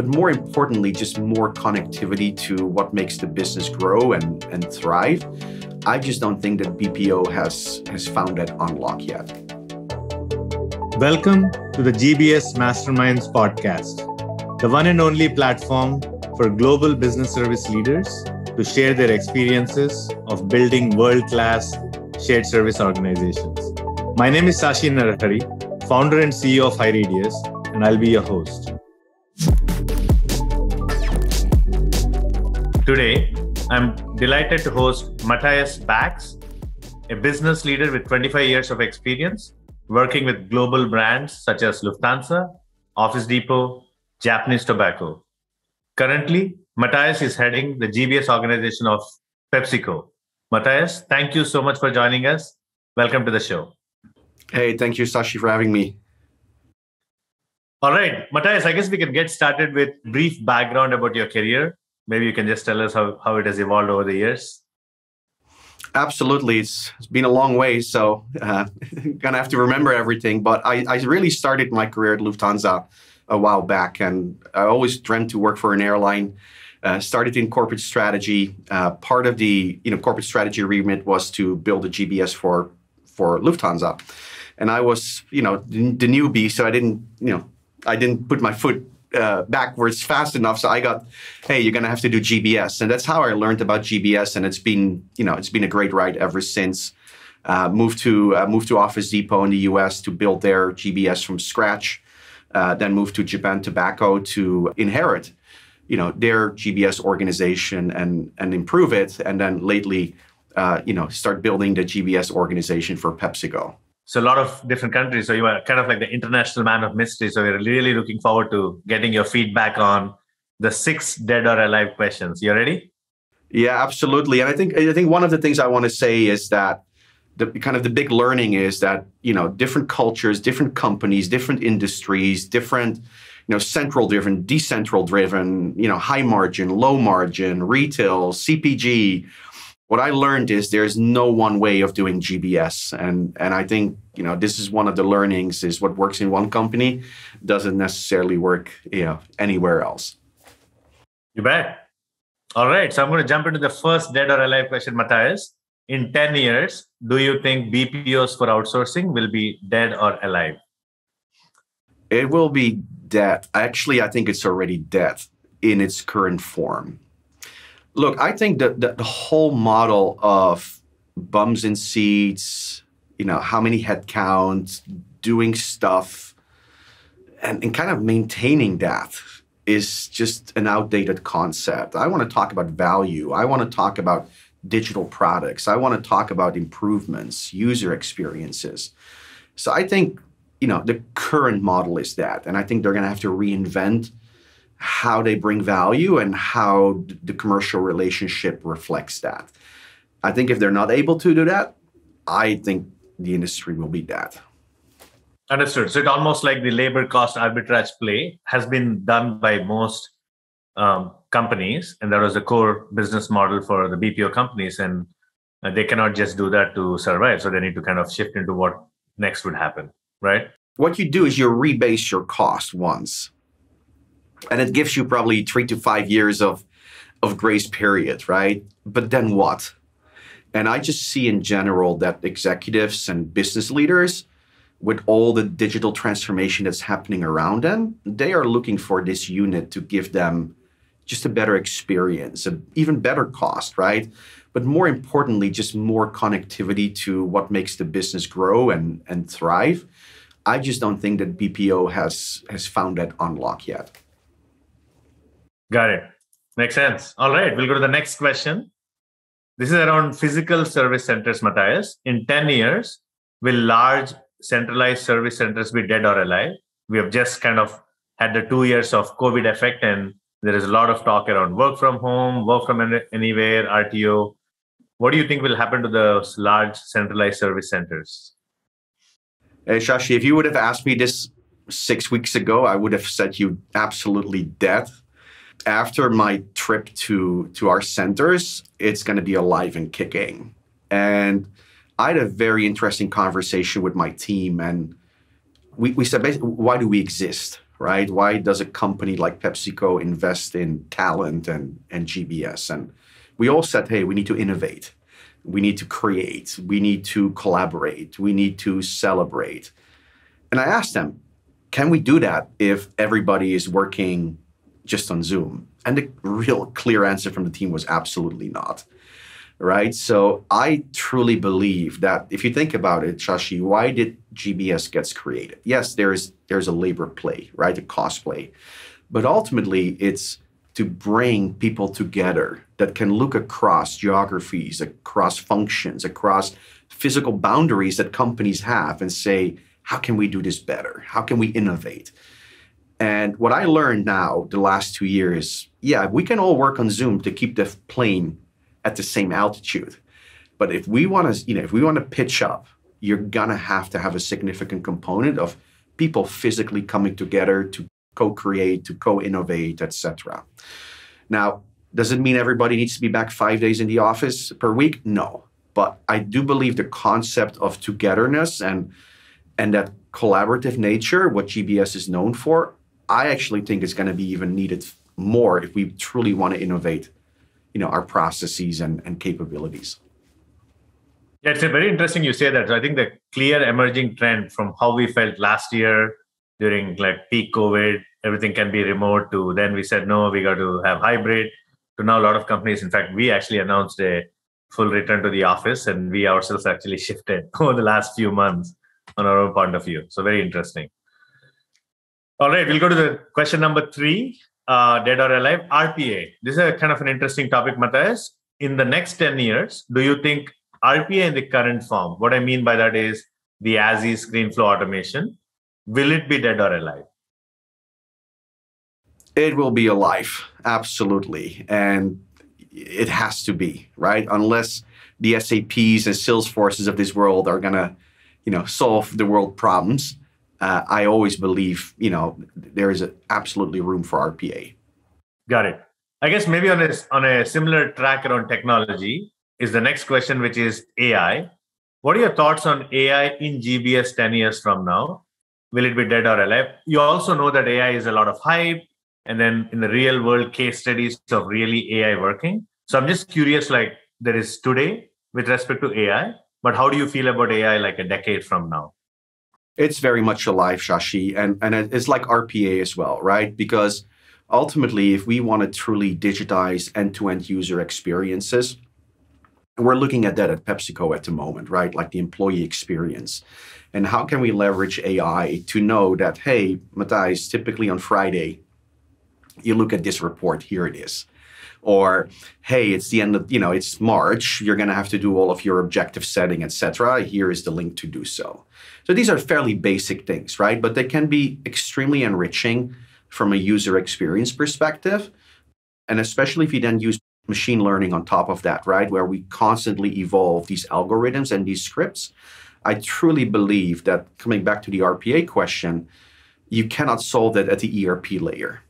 but more importantly, just more connectivity to what makes the business grow and, and thrive. I just don't think that BPO has, has found that unlock yet. Welcome to the GBS Masterminds podcast, the one and only platform for global business service leaders to share their experiences of building world class shared service organizations. My name is Sashi Narahari, founder and CEO of HighRadius, and I'll be your host. Today, I'm delighted to host Mattijs Backx, a business leader with 25 years of experience working with global brands such as Lufthansa, Office Depot, Japanese Tobacco. Currently, Mattijs is heading the GBS organization of PepsiCo. Mattijs, thank you so much for joining us. Welcome to the show. Hey, thank you, Sashi, for having me. All right, Mattijs, I guess we can get started with brief background about your career maybe you can just tell us how, how it has evolved over the years. Absolutely. It's, it's been a long way so uh, gonna have to remember everything but I, I really started my career at lufthansa a while back and i always dreamt to work for an airline. Uh, started in corporate strategy. Uh, part of the you know corporate strategy remit was to build a gbs for for lufthansa. And i was you know the, the newbie so i didn't you know i didn't put my foot uh, backwards fast enough. So I got, hey, you're gonna have to do GBS, and that's how I learned about GBS. And it's been, you know, it's been a great ride ever since. Uh, moved to uh, moved to Office Depot in the U.S. to build their GBS from scratch. Uh, then moved to Japan Tobacco to inherit, you know, their GBS organization and and improve it. And then lately, uh, you know, start building the GBS organization for PepsiCo. So a lot of different countries. So you are kind of like the international man of mystery. So we're really looking forward to getting your feedback on the six dead or alive questions. You ready? Yeah, absolutely. And I think I think one of the things I want to say is that the kind of the big learning is that you know different cultures, different companies, different industries, different you know central driven, decentral driven, you know high margin, low margin, retail, CPG what I learned is there's no one way of doing GBS, and and I think you know this is one of the learnings is what works in one company doesn't necessarily work you know anywhere else. You bet. All right, so I'm going to jump into the first dead or alive question, Mattijs. In 10 years, do you think BPOs for outsourcing will be dead or alive? It will be dead. Actually, I think it's already dead in its current form. Look, I think that the, the whole model of bums in seats, you know, how many headcounts, doing stuff, and, and kind of maintaining that is just an outdated concept. I want to talk about value. I want to talk about digital products. I want to talk about improvements, user experiences. So I think, you know, the current model is that. And I think they're going to have to reinvent how they bring value and how the commercial relationship reflects that. I think if they're not able to do that, I think the industry will be dead. Understood. So it's almost like the labor cost arbitrage play has been done by most um, companies, and that was the core business model for the BPO companies, and uh, they cannot just do that to survive. So they need to kind of shift into what next would happen, right? What you do is you rebase your cost once and it gives you probably three to five years of of grace period, right? But then what? And I just see in general that executives and business leaders, with all the digital transformation that's happening around them, they are looking for this unit to give them just a better experience, an even better cost, right? But more importantly, just more connectivity to what makes the business grow and, and thrive. I just don't think that BPO has has found that unlock yet. Got it. Makes sense. All right, we'll go to the next question. This is around physical service centers, Mattijs. In 10 years, will large centralized service centers be dead or alive? We have just kind of had the two years of COVID effect, and there is a lot of talk around work from home, work from anywhere, RTO. What do you think will happen to those large centralized service centers? Hey, Shashi, if you would have asked me this six weeks ago, I would have said you absolutely dead after my trip to to our centers, it's going to be alive and kicking. And I had a very interesting conversation with my team, and we, we said, basically, why do we exist, right? Why does a company like PepsiCo invest in talent and, and GBS? And we all said, hey, we need to innovate. We need to create. We need to collaborate. We need to celebrate. And I asked them, can we do that if everybody is working just on Zoom? And the real clear answer from the team was absolutely not right? So I truly believe that if you think about it, Shashi, why did GBS gets created? Yes, there's there's a labor play, right? A cost play. But ultimately it's to bring people together that can look across geographies, across functions, across physical boundaries that companies have and say, how can we do this better? How can we innovate? And what I learned now the last two years, yeah, we can all work on Zoom to keep the plane at the same altitude. But if we want to, you know, if we want to pitch up, you're gonna have to have a significant component of people physically coming together to co-create, to co-innovate, etc. Now, does it mean everybody needs to be back five days in the office per week? No. But I do believe the concept of togetherness and and that collaborative nature, what GBS is known for, I actually think it's going to be even needed more if we truly want to innovate you know our processes and, and capabilities. Yeah it's very interesting you say that. I think the clear emerging trend from how we felt last year during like peak covid everything can be remote to then we said no we got to have hybrid. To now a lot of companies in fact we actually announced a full return to the office and we ourselves actually shifted over the last few months on our own point of view. So very interesting all right we'll go to the question number three uh, dead or alive, RPA. This is a kind of an interesting topic, Mattijs. In the next 10 years, do you think RPA in the current form, what I mean by that is the as-is screen flow automation, will it be dead or alive? It will be alive, absolutely. And it has to be, right? Unless the SAPs and Salesforces of this world are going to, you know, solve the world problems uh, I always believe, you know, there is absolutely room for RPA. Got it. I guess maybe on a, on a similar track around technology is the next question, which is AI. What are your thoughts on AI in GBS 10 years from now? Will it be dead or alive? You also know that AI is a lot of hype, and then in the real world case studies of really AI working. So I'm just curious, like there is today with respect to AI, but how do you feel about AI like a decade from now? It's very much alive, Shashi, and, and it's like RPA as well, right? Because ultimately, if we want to truly digitize end to end user experiences, we're looking at that at PepsiCo at the moment, right? Like the employee experience. And how can we leverage AI to know that, hey, Mattijs, typically on Friday, you look at this report, here it is. Or, hey, it's the end of, you know, it's March, you're going to have to do all of your objective setting, etc. Here is the link to do so. So these are fairly basic things, right? But they can be extremely enriching from a user experience perspective. And especially if you then use machine learning on top of that, right? Where we constantly evolve these algorithms and these scripts. I truly believe that coming back to the RPA question, you cannot solve that at the ERP layer.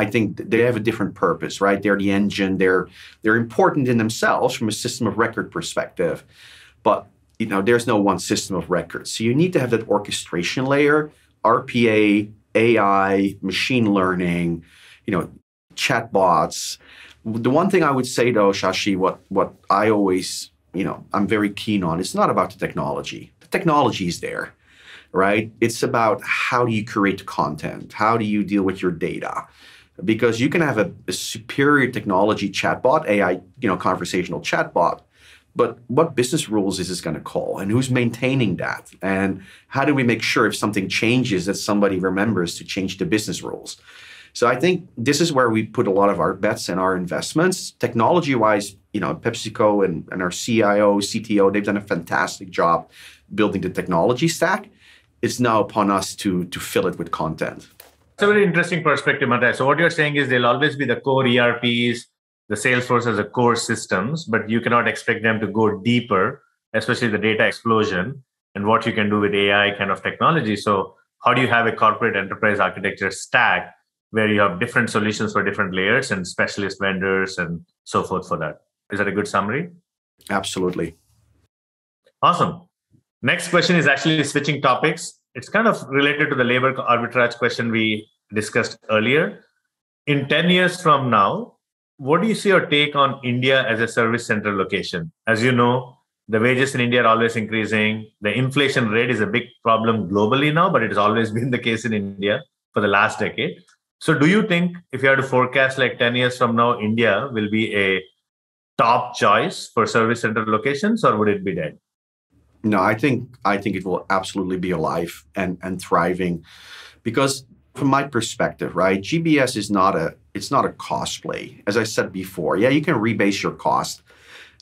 I think they have a different purpose, right? They're the engine. They're they're important in themselves from a system of record perspective, but you know, there's no one system of records. So you need to have that orchestration layer, RPA, AI, machine learning, you know, chatbots. The one thing I would say though, Shashi, what what I always, you know, I'm very keen on, it's not about the technology. The technology is there, right? It's about how do you create content? How do you deal with your data? Because you can have a, a superior technology chatbot, AI, you know, conversational chatbot, but what business rules is this going to call and who's maintaining that? And how do we make sure if something changes that somebody remembers to change the business rules? So i think this is where we put a lot of our bets and our investments. Technology wise you know pepsico and, and our cio cto they've done a fantastic job building the technology stack. It's now upon us to to fill it with content it's a very interesting perspective Mattijs. so what you're saying is there'll always be the core erps the Salesforce as a core systems, but you cannot expect them to go deeper, especially the data explosion and what you can do with AI kind of technology. So, how do you have a corporate enterprise architecture stack where you have different solutions for different layers and specialist vendors and so forth for that? Is that a good summary? Absolutely. Awesome. Next question is actually switching topics. It's kind of related to the labor arbitrage question we discussed earlier. In 10 years from now, what do you see your take on India as a service center location? As you know, the wages in India are always increasing. The inflation rate is a big problem globally now, but it has always been the case in India for the last decade. So, do you think if you had to forecast like 10 years from now, India will be a top choice for service center locations or would it be dead? No, I think I think it will absolutely be alive and and thriving because from my perspective, right, GBS is not a it's not a cost play. As I said before, yeah, you can rebase your cost,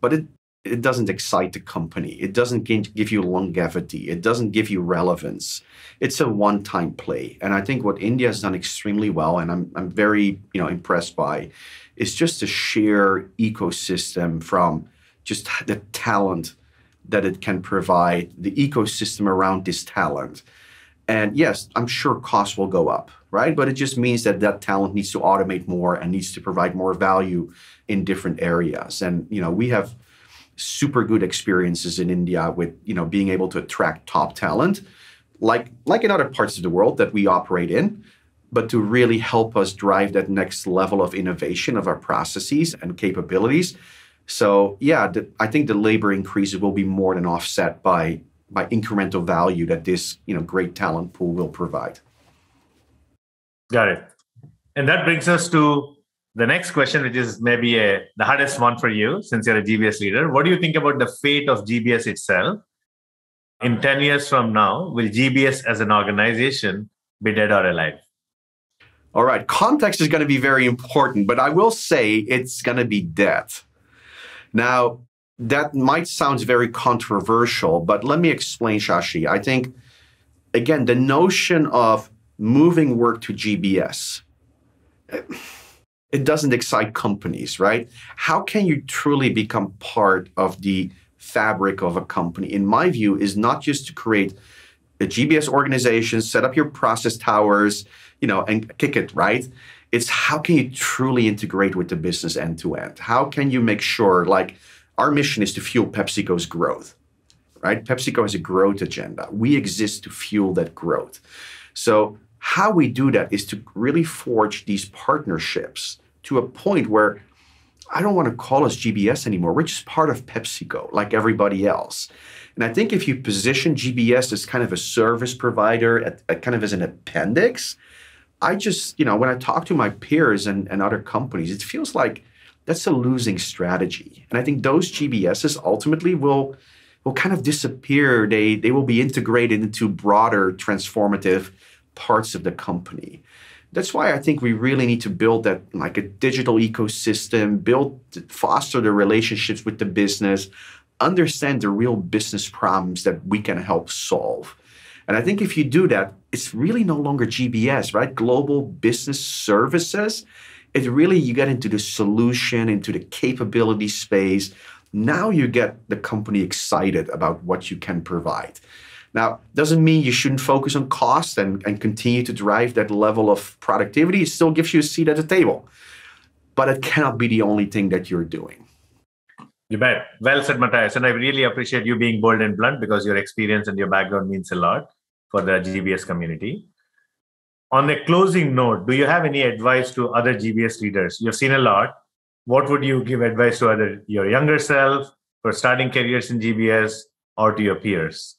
but it it doesn't excite the company. It doesn't give you longevity. It doesn't give you relevance. It's a one-time play. And I think what India has done extremely well, and I'm I'm very you know impressed by, is just the sheer ecosystem from just the talent that it can provide, the ecosystem around this talent. And yes, I'm sure costs will go up, right? But it just means that that talent needs to automate more and needs to provide more value in different areas. And you know, we have super good experiences in India with you know being able to attract top talent, like like in other parts of the world that we operate in but to really help us drive that next level of innovation of our processes and capabilities. So yeah, the, I think the labor increases will be more than offset by by incremental value that this you know great talent pool will provide. Got it. And that brings us to the next question, which is maybe a, the hardest one for you since you're a GBS leader. What do you think about the fate of GBS itself? In 10 years from now, will GBS as an organization be dead or alive? All right, context is going to be very important, but I will say it's going to be debt. Now, that might sound very controversial, but let me explain, Shashi. I think, again, the notion of moving work to GBS, it doesn't excite companies, right? How can you truly become part of the fabric of a company? In my view, is not just to create a GBS organization, set up your process towers, you know, and kick it, right? It's how can you truly integrate with the business end to end? How can you make sure, like, our mission is to fuel PepsiCo's growth, right? PepsiCo has a growth agenda. We exist to fuel that growth. So, how we do that is to really forge these partnerships to a point where I don't want to call us GBS anymore. We're just part of PepsiCo, like everybody else. And I think if you position GBS as kind of a service provider, at, at kind of as an appendix, I just, you know, when I talk to my peers and, and other companies, it feels like that's a losing strategy. And I think those GBSs ultimately will will kind of disappear. They they will be integrated into broader transformative parts of the company. That's why I think we really need to build that like a digital ecosystem, build foster the relationships with the business, understand the real business problems that we can help solve. And I think if you do that, it's really no longer GBS, right? Global business services. It's really you get into the solution, into the capability space. Now you get the company excited about what you can provide. Now, doesn't mean you shouldn't focus on cost and, and continue to drive that level of productivity. It still gives you a seat at the table. But it cannot be the only thing that you're doing. You bet. Well said, Mattijs. And I really appreciate you being bold and blunt because your experience and your background means a lot for the GBS community. On a closing note, do you have any advice to other GBS leaders? You've seen a lot. What would you give advice to other your younger self for starting careers in GBS or to your peers?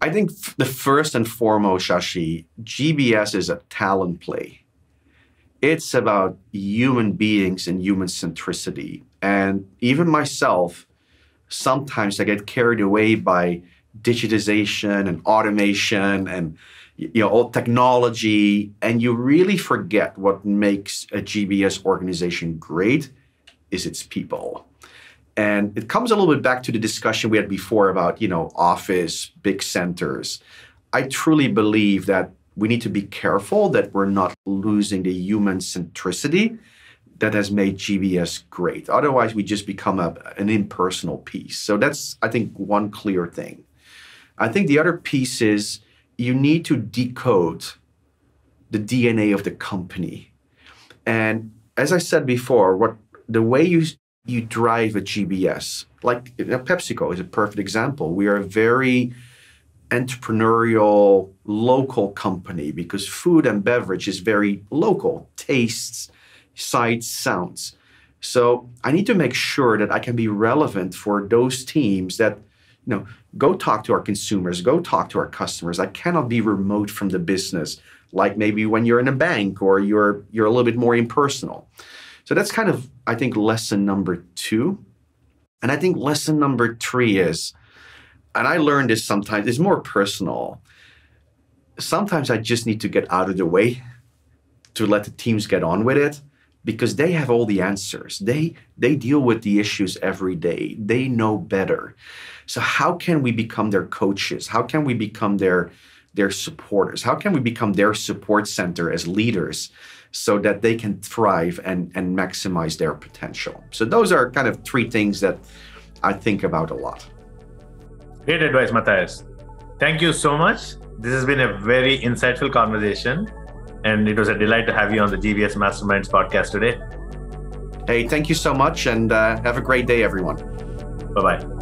I think the first and foremost, Shashi, GBS is a talent play. It's about human beings and human centricity. And even myself, sometimes I get carried away by digitization and automation and you know all technology and you really forget what makes a gbs organization great is its people. And it comes a little bit back to the discussion we had before about you know office big centers. I truly believe that we need to be careful that we're not losing the human centricity that has made gbs great. Otherwise we just become a, an impersonal piece. So that's i think one clear thing I think the other piece is you need to decode the DNA of the company. And as I said before, what the way you you drive a GBS, like you know, PepsiCo is a perfect example. We are a very entrepreneurial local company because food and beverage is very local tastes sights sounds so i need to make sure that i can be relevant for those teams that you know go talk to our consumers go talk to our customers i cannot be remote from the business like maybe when you're in a bank or you're you're a little bit more impersonal so that's kind of i think lesson number two and i think lesson number three is and I learned this sometimes, it's more personal. Sometimes I just need to get out of the way to let the teams get on with it because they have all the answers. They they deal with the issues every day. They know better. So how can we become their coaches? How can we become their their supporters? How can we become their support center as leaders so that they can thrive and, and maximize their potential? So those are kind of three things that I think about a lot. Great advice, Mattijs. Thank you so much. This has been a very insightful conversation, and it was a delight to have you on the GBS Masterminds podcast today. Hey, thank you so much, and uh, have a great day, everyone. Bye bye.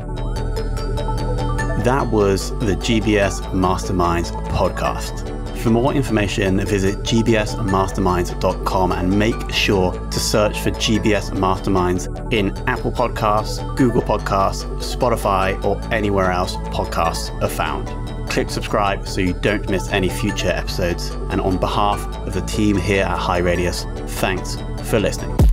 That was the GBS Masterminds podcast. For more information, visit gbsmasterminds.com and make sure to search for GBS Masterminds in Apple Podcasts, Google Podcasts, Spotify, or anywhere else podcasts are found. Click subscribe so you don't miss any future episodes. And on behalf of the team here at HighRadius, thanks for listening.